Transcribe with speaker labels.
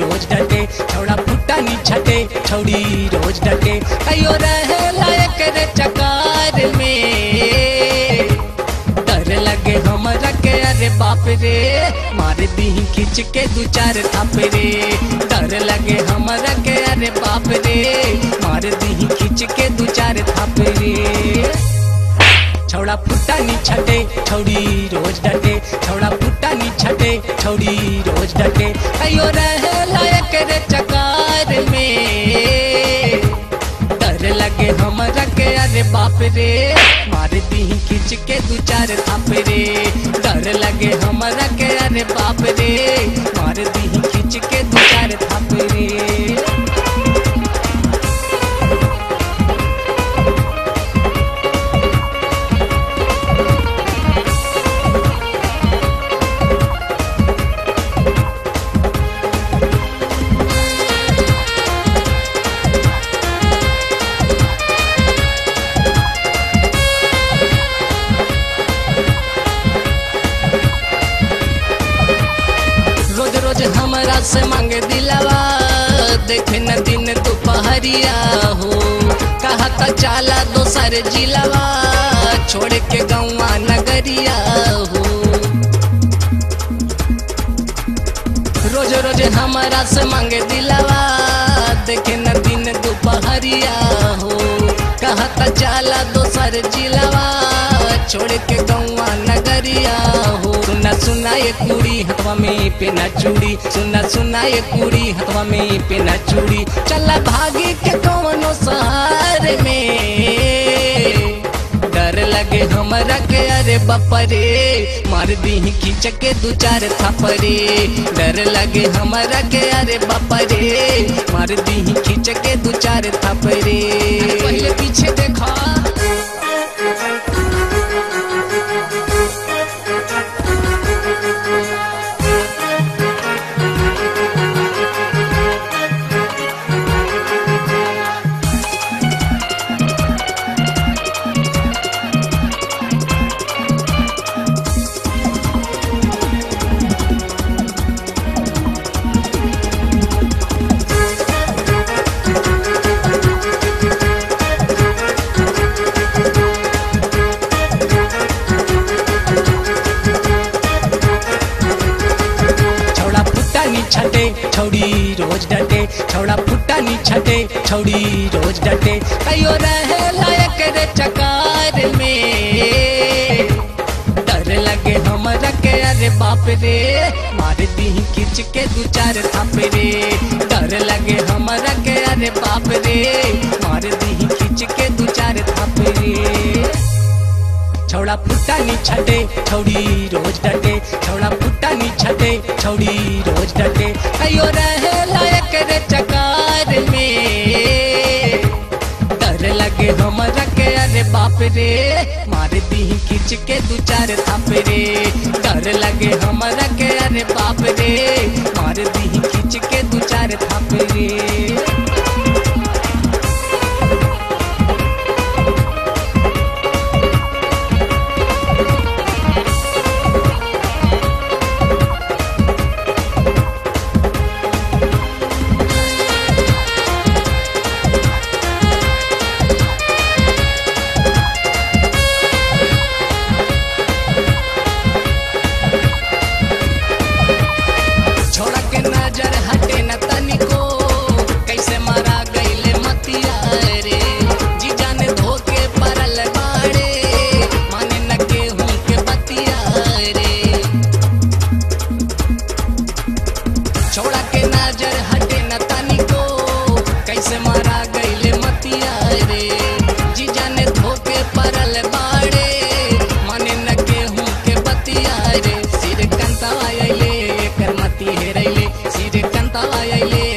Speaker 1: रोज डटे। छौड़ा फुट्टा नी छटे, छौड़ी रोज डटे। कहियो रहे लायक रे चकार में। डर लगे हमरा के अरे बाप रे। मार दी खींच के दू चार थाप रे। डर लगे हमरा के अरे बाप रे। मार दी खींच के दू चार थाप रे। छौड़ा फुट्टा नी छटे, छौड़ी रोज डटे। छौड़ा फुट्टा नी छटे, छौड़ी डटे अयो रह लायक रे चकार में। डर लगे हमरा के, अरे बाप रे। मार दी खींच के दू चार थाप रे। डर लगे हमरा के, अरे बाप रे। मार दी खींच के दू चार थाप रे। हमरा से मांगे दिलावा देखे न दिन दोपहरिया हो। कहा का चाला दोसर जिलावा छोड़ के गौवा नगरिया हो। रोज रोज हमारा से मांगे दिलावा देखे न दिन दोपहरिया हो। कहा का चाला दोसर जिलावा छोड़ के गौवा नगरिया सुना ये कुड़ी हथवा में पेना चूड़ी। सुना सुना ये कुड़ी हथवा में पेना चूड़ी। चला भागे के कौनो सहार में। डर लगे हमरा के, अरे बपरे। मार दी खींच के दू चार थपरे। डर लगे हमरा के, अरे बपरे। मार दी खींच के दू चार थपरे। रोज डटे, छौड़ा फुट्टा नी छटे, छौड़ी रोज डटे। कयो रहे लायक रे चकार में। डर लगे हमरा के, अरे बाप रे, मार दी खींच के दू चार थाप रे डर लगे हमरा के, अरे बाप रे फुट्टा नी छटे, छौड़ी रोज डटे। छौड़ा फुट्टा नी छटे, छौड़ी रोज डटे। कहियो रहे लायक रे चकार में। डर लगे हमरा के, अरे बाप रे। मार दी खींच के दू चार थाप रे। डर लगे हमरा के, अरे बाप रे। मार दी खींच के दू चार थाप रे। আইলে